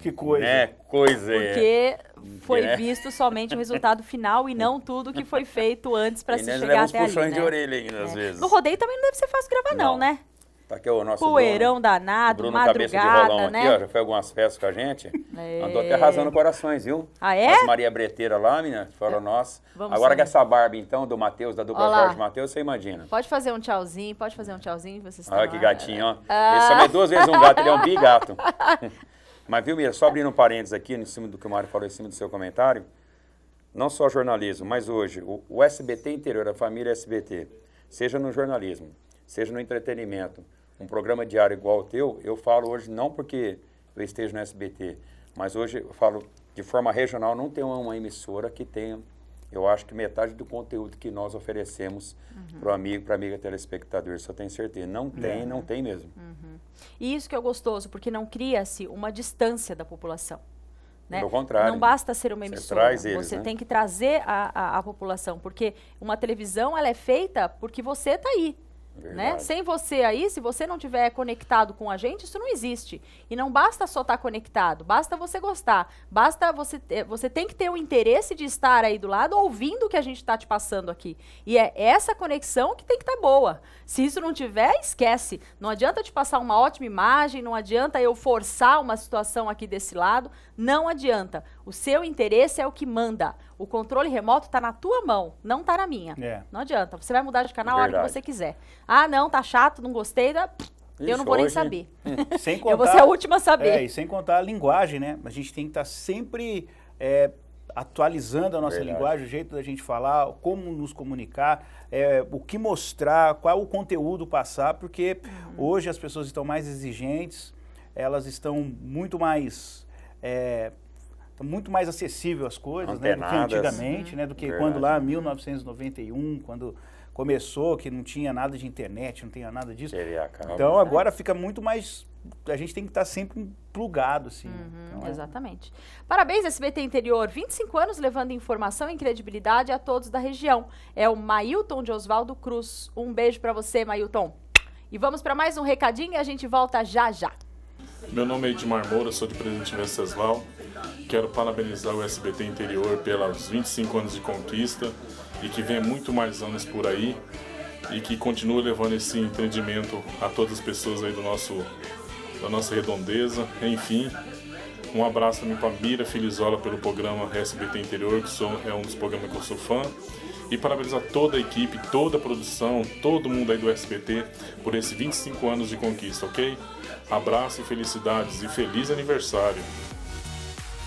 Que coisa. Né, coisa. é. Porque foi É. visto somente o resultado final e não tudo que foi feito antes para se chegar até ali, né? de orelha ainda, às É. vezes. No rodeio também não deve ser fácil gravar não, Não. né? Tá aqui o nosso Poeirão Bruno, danado, Bruno Cabeça de madrugada, Rolão né? aqui, ó, já foi algumas festas com a gente. É. Andou até arrasando corações, viu? Ah, é? As Maria Breteira lá, menina, foram nós. Vamos Agora saber. com essa barba, então, do Matheus, da dupla Ó lá. Jorge Matheus, você imagina. Pode fazer um tchauzinho, pode fazer um tchauzinho, vocês estão Olha que lá. gatinho, ó. Ah. Esse também é duas vezes um gato, ele é um bigato. Mas, viu, Mira, só abrindo um parênteses aqui, em cima do que o Mário falou, em cima do seu comentário, não só jornalismo, mas hoje, o, o SBT interior, a família SBT, seja no jornalismo, seja no entretenimento, um programa diário igual ao teu, eu falo hoje não porque eu esteja no SBT, mas hoje eu falo de forma regional, não tem uma emissora que tenha, eu acho que metade do conteúdo que nós oferecemos para o amigo, para a amiga telespectador, isso eu tenho certeza. Não tem, não tem mesmo. E isso que é gostoso, porque não cria-se uma distância da população. Né? Pelo contrário. Não basta ser uma Você emissora, traz eles, você né? tem que trazer a, a, a população, porque uma televisão ela é feita porque você está aí. Né? Verdade. Sem você aí, se você não tiver conectado com a gente, isso não existe. E não basta só estar conectado, basta você gostar. Basta você você tem que ter o interesse de estar aí do lado ouvindo o que a gente está te passando aqui. E é essa conexão que tem que estar boa. Se isso não tiver, esquece. Não adianta te passar uma ótima imagem, não adianta eu forçar uma situação aqui desse lado, não adianta. O seu interesse é o que manda. O controle remoto está na tua mão, não está na minha. É. Não adianta. Você vai mudar de canal a hora que você quiser. Ah, não, tá chato, não gostei. Tá... eu Isso, não vou nem hoje- saber. Sem eu vou ser a última a saber. É, e sem contar a linguagem, né? A gente tem que estar sempre é, atualizando a nossa Verdade. linguagem, o jeito da gente falar, como nos comunicar, é, o que mostrar, qual o conteúdo passar, porque Uhum. hoje as pessoas estão mais exigentes, elas estão muito mais. É, estão muito mais acessível às coisas, né, do que antigamente, Uhum. né, do que Verdade. quando lá 1991, quando começou, que não tinha nada de internet, não tinha nada disso. Então agora fica muito mais. A gente tem que estar sempre plugado, assim. Então, é- Exatamente. Parabéns, SBT Interior. 25 anos levando informação e credibilidade a todos da região. É o Mailton de Oswaldo Cruz. Um beijo pra você, Mailton. E vamos pra mais um recadinho e a gente volta já já. Meu nome é Edmar Moura, sou de Presidente Venceslau. Quero parabenizar o SBT Interior pelos 25 anos de conquista e que venha muito mais anos por aí e que continue levando esse empreendimento a todas as pessoas aí do nosso, da nossa redondeza. Enfim, um abraço também para Mira Felizola pelo programa SBT Interior, que sou, é um dos programas que eu sou fã. E parabenizar toda a equipe, toda a produção, todo mundo aí do SBT por esses 25 anos de conquista, ok? Abraço e felicidades e feliz aniversário.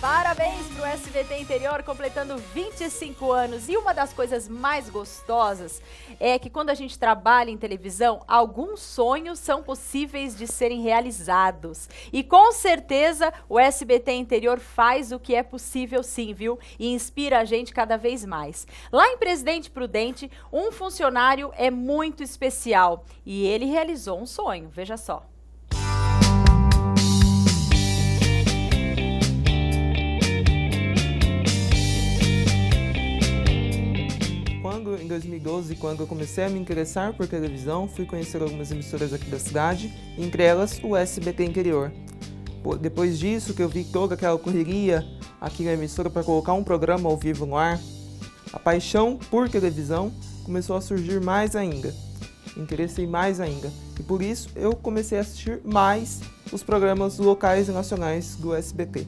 Parabéns pro SBT Interior completando 25 anos. E uma das coisas mais gostosas é que quando a gente trabalha em televisão, alguns sonhos são possíveis de serem realizados. E com certeza o SBT Interior faz o que é possível sim, viu? E inspira a gente cada vez mais. Lá em Presidente Prudente, um funcionário é muito especial e ele realizou um sonho. Veja só. Quando, em 2012, quando eu comecei a me interessar por televisão, fui conhecer algumas emissoras aqui da cidade, entre elas o SBT Interior. Depois disso, que eu vi toda aquela correria aqui na emissora para colocar um programa ao vivo no ar, a paixão por televisão começou a surgir mais ainda. Interessei mais ainda. E por isso eu comecei a assistir mais os programas locais e nacionais do SBT.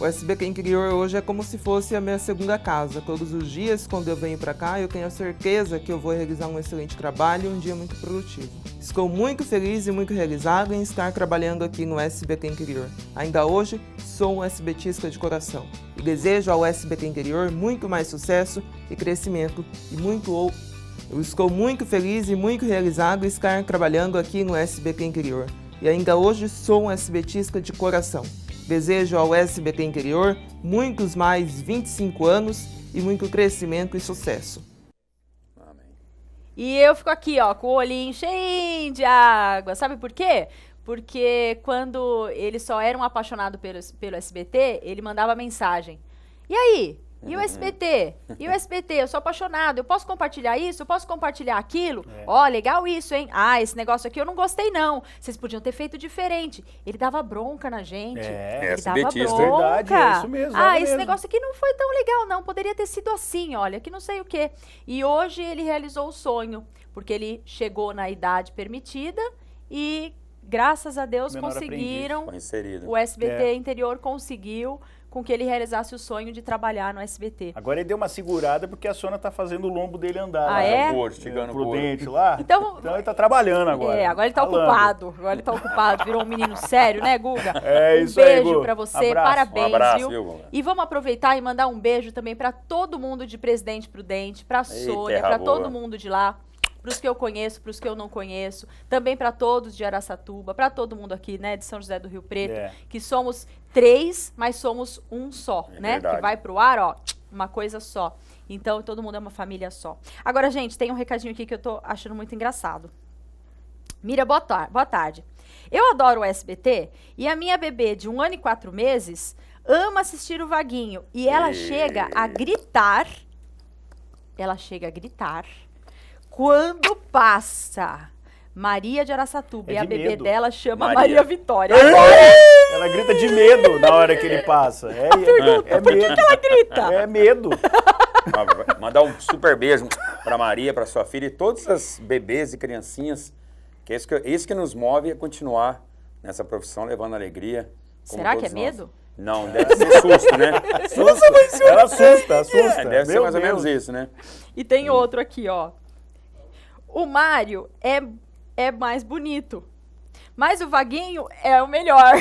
O SBT Interior hoje é como se fosse a minha segunda casa. Todos os dias, quando eu venho para cá, eu tenho a certeza que eu vou realizar um excelente trabalho e um dia muito produtivo. Estou muito feliz e muito realizado em estar trabalhando aqui no SBT Interior. Ainda hoje, sou um SBTista de coração e desejo ao SBT Interior muito mais sucesso e crescimento e muito ou eu estou muito feliz e muito realizado em estar trabalhando aqui no SBT Interior. E ainda hoje sou um SBTista de coração. Desejo ao SBT Interior muitos mais 25 anos e muito crescimento e sucesso. E eu fico aqui, ó, com o olhinho cheinho de água. Sabe por quê? Porque quando ele só era um apaixonado pelo, pelo SBT, ele mandava mensagem. E aí? E o SBT? E o SBT? Eu sou apaixonado. Eu posso compartilhar isso? Eu posso compartilhar aquilo? Ó, legal isso, hein? Ah, esse negócio aqui eu não gostei, não. Vocês podiam ter feito diferente. Ele dava bronca na gente. É, ele dava SBTista. bronca. Verdade, é isso mesmo, Ah, dava esse mesmo. negócio aqui não foi tão legal, não. Poderia ter sido assim, olha, que não sei o quê. E hoje ele realizou o sonho, porque ele chegou na idade permitida e, graças a Deus, Menor conseguiram. O SBT É. interior conseguiu com que ele realizasse o sonho de trabalhar no SBT. Agora ele deu uma segurada porque a Sona tá fazendo o lombo dele andar. Ah, lá, é? no Couro, esticando o couro. prudente lá. Então- Então ele tá trabalhando agora. É, agora ele tá Falando. ocupado. Agora ele tá ocupado. Virou um menino sério, né, Guga? É um isso aí, beijo pra você. Abraço. Parabéns, Um abraço, viu? viu? E vamos aproveitar e mandar um beijo também pra todo mundo de Presidente Prudente, pra Sônia, boa. todo mundo de lá. Pros que eu conheço, pros que eu não conheço, também pra todos de Araçatuba, pra todo mundo aqui, né, de São José do Rio Preto, É. que somos três, mas somos um só, É né? verdade. Que vai pro ar, ó, uma coisa só. Então todo mundo é uma família só. Agora, gente, tem um recadinho aqui que eu tô achando muito engraçado. Mira, boa, tar boa tarde. Eu adoro o SBT e a minha bebê de um ano e quatro meses ama assistir o Vaguinho. E ela E- chega a gritar. Ela chega a gritar quando passa. Maria de Araçatuba. É e a bebê medo. dela chama Maria. Maria, Vitória. Ela grita de medo na hora que ele passa. É, pergunta, é por que medo. que ela grita? É medo. Ma- Mandar um super beijo para Maria, para sua filha e todas as bebês e criancinhas. Que é isso que, isso que nos move a continuar nessa profissão, levando alegria. Será que é nós. medo? Não, deve ser susto, né? Mas Ela assusta, assusta. É, deve ser Meu mais ou Deus. menos isso, né? E tem outro aqui, ó. O Mário é, é mais bonito. Mas o Vaguinho é o melhor.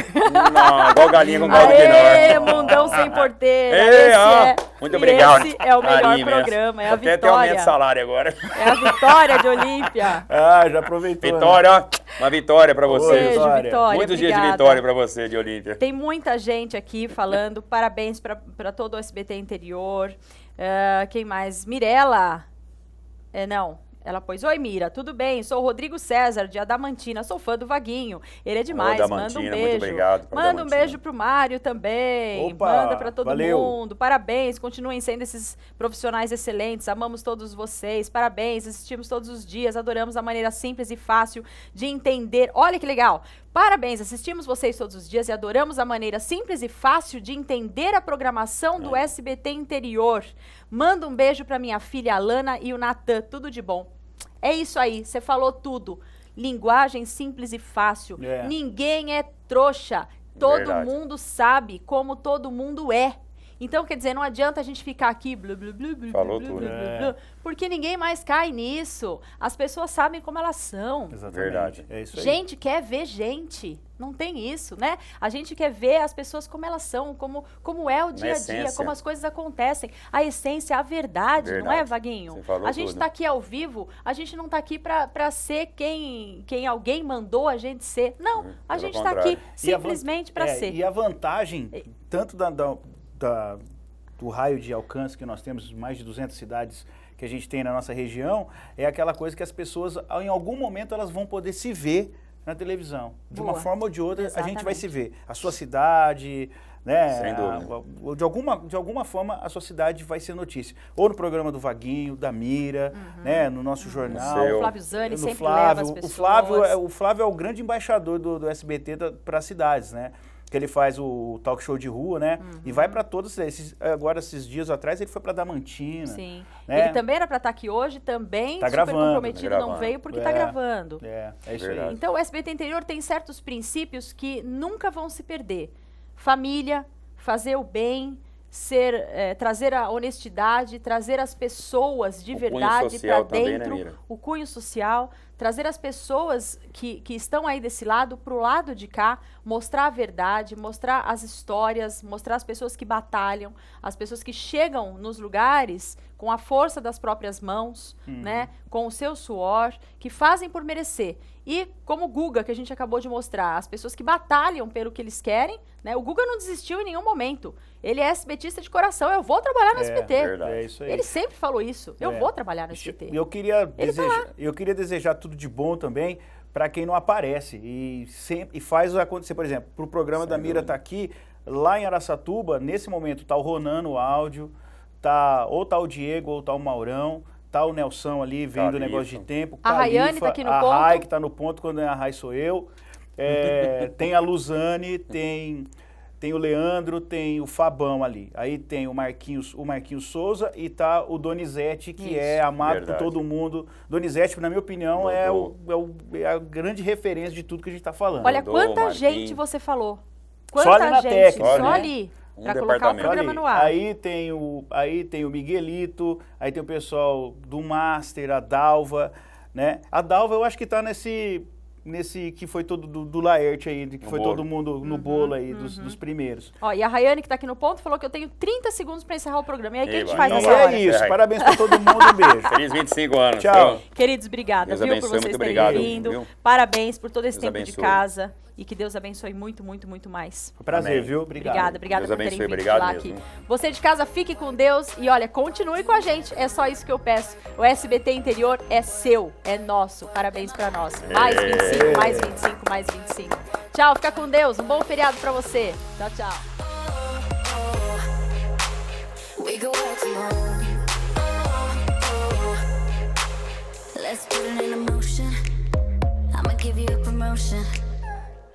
Não, igual galinha com Aê, norte. mundão sem porteira. Ei, esse ó, é, muito obrigado. Esse é o melhor mesmo. programa, é a Até até aumento vitória. de salário agora. É a vitória de Olímpia. Ah, já aproveitou. né? Vitória, ó. Uma vitória para você. Beijo, Vitória, Muitos dias de obrigada. vitória para você, de Olímpia. Tem muita gente aqui falando. Parabéns para todo o SBT Interior. Ah, quem mais? Mirella. É, não. Ela pôs, oi Mira, tudo bem? Sou o Rodrigo César, de Adamantina, sou fã do Vaguinho. Ele é demais, manda um Adamantina, muito beijo. obrigado Manda um Adamantina. beijo pro Mário também. Opa, manda para todo valeu. mundo. Parabéns, continuem sendo esses profissionais excelentes. Amamos todos vocês. Parabéns, assistimos todos os dias, adoramos a maneira simples e fácil de entender. Olha que legal. Parabéns, assistimos vocês todos os dias e adoramos a maneira simples e fácil de entender a programação do SBT Interior. Manda um beijo para minha filha Alana e o Natan. Tudo de bom. É isso aí, você falou tudo. Linguagem simples e fácil. É. Ninguém é trouxa. Todo Verdade. mundo sabe como todo mundo é. Então, quer dizer, não adianta a gente ficar aqui blu, blu, blu, blu, Falou blu, tudo. blu, blu, É. blu, porque ninguém mais cai nisso. As pessoas sabem como elas são. Exatamente. Verdade. É isso aí. Gente quer ver gente. Não tem isso, né? A gente quer ver as pessoas como elas são, como, como é o dia a dia, como as coisas acontecem. A essência, a verdade, não é, Verdade. Vaguinho? Você falou A gente está aqui ao vivo, a gente não está aqui para ser quem, quem alguém mandou a gente ser. Não, a Uhum. pelo gente está aqui a simplesmente para é, ser. E a vantagem, tanto da, da- da- do raio de alcance que nós temos, mais de 200 cidades que a gente tem na nossa região, é aquela coisa que as pessoas, em algum momento, elas vão poder se ver na televisão. De uma Boa. forma ou de outra, a gente vai Exatamente. se ver. A sua cidade, né? Sem dúvida. de, alguma, de alguma forma, a sua cidade vai ser notícia. Ou no programa do Vaguinho, da Mira, né? No nosso jornal. O Flávio Zani sempre Flávio. leva as O pessoas. Flávio, é, o Flávio é o grande embaixador do, do SBT para as cidades, né? Que ele faz o talk show de rua, né? E vai para todos esses. Agora, esses dias atrás, ele foi para Damantina. Sim. né? Ele também era para estar aqui hoje, também Tá super gravando, comprometido, tá não gravando. veio porque É. está gravando. É, é isso Verdade. aí. Então, o SBT Interior tem certos princípios que nunca vão se perder. Família, fazer o bem, ser, eh, trazer a honestidade, trazer as pessoas de O verdade para também, né, dentro, Mira? o cunho social, trazer as pessoas que, que estão aí desse lado para o lado de cá, mostrar a verdade, mostrar as histórias, mostrar as pessoas que batalham, as pessoas que chegam nos lugares com a força das próprias mãos, né, com o seu suor, que fazem por merecer. E como o Guga, que a gente acabou de mostrar, as pessoas que batalham pelo que eles querem, né? O Guga não desistiu em nenhum momento. Ele é SBTista de coração, eu vou trabalhar no É, SBT. verdade. É isso aí. Ele sempre falou isso. Eu É. vou trabalhar no SBT. E eu queria, tá desejar, eu queria desejar tudo de bom também para quem não aparece e, sempre, e faz acontecer. Por exemplo, para o programa Sem da Mira dúvida. estar aqui, lá em Araçatuba, nesse momento tá o Ronan no áudio, tá, ou tá o Diego ou tá o Maurão, tá o Nelson ali vendo o negócio de tempo. A Rayane Califa, tá aqui no a ponto. Rai que tá no ponto, quando é a Rai sou eu. É, tem a Luzane, tem... Tem o Leandro, tem o Fabão ali. Aí tem o Marquinhos, o Marquinhos Souza e tá o Donizete, que Isso. é amado Verdade. por todo mundo. Donizete, na minha opinião, é, o, é, o- é a grande referência de tudo que a gente está falando. Olha Dodô, quanta Marquinhos. gente você falou. Só Quanta ali na gente, técnica, só né? Um para colocar o departamento. programa no ar. Aí tem, o, aí tem o Miguelito, aí tem o pessoal do Master, a Dalva, né? A Dalva eu acho que tá nesse, nesse que foi todo do, do Laerte aí, que No foi bolo. todo mundo no bolo aí, dos, dos primeiros. Ó, e a Rayane, que tá aqui no ponto, falou que eu tenho 30 segundos para encerrar o programa. E aí, o que a gente vai. faz nessa é hora? isso, Vai. parabéns pra todo mundo, um beijo. Feliz 25 anos. Tchau. Queridos, obrigada, Deus viu, por abençoe, vocês muito terem obrigado, vindo. viu? Parabéns por todo esse Deus tempo de abençoe. casa. E que Deus abençoe muito, muito, muito mais. Foi prazer, Amém. viu? Obrigado. Obrigada, obrigada Deus por terem abençoe, vindo lá mesmo. aqui. Você de casa, fique com Deus e olha, continue com a gente. É só isso que eu peço. O SBT Interior é seu, é nosso. Parabéns pra nós. Mais 25, mais 25, mais 25. Tchau, fica com Deus. Um bom feriado pra você. Tchau, tchau.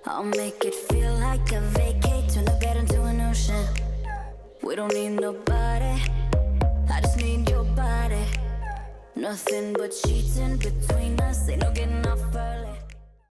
I'll make it feel like a vacate, turn the bed into an ocean. We don't need nobody, I just need your body. Nothing but cheating between us, ain't no getting off early.